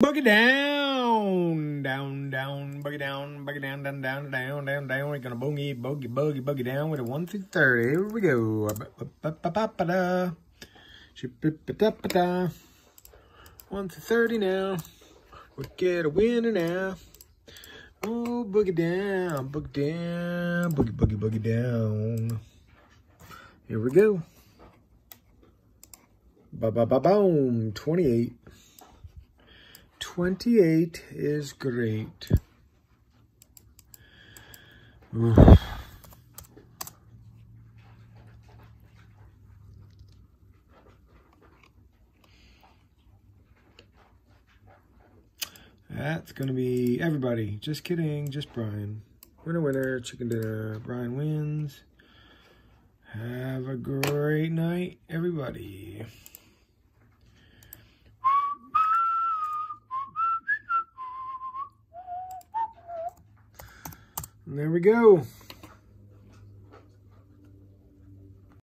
Boogie down, down, down, boogie down, boogie down, down, down, down, down, down. We're gonna boogie, boogie, boogie, boogie down with a one through thirty. Here we go. One through thirty now. We get a winner now. Oh, boogie down, boogie down, boogie, boogie, boogie down. Here we go. Ba-ba-ba-boom, 28. 28 is great. Oof. That's going to be everybody. Just kidding. Just Brian. Winner, winner, chicken dinner. Brian wins. Have a great night, everybody. There we go.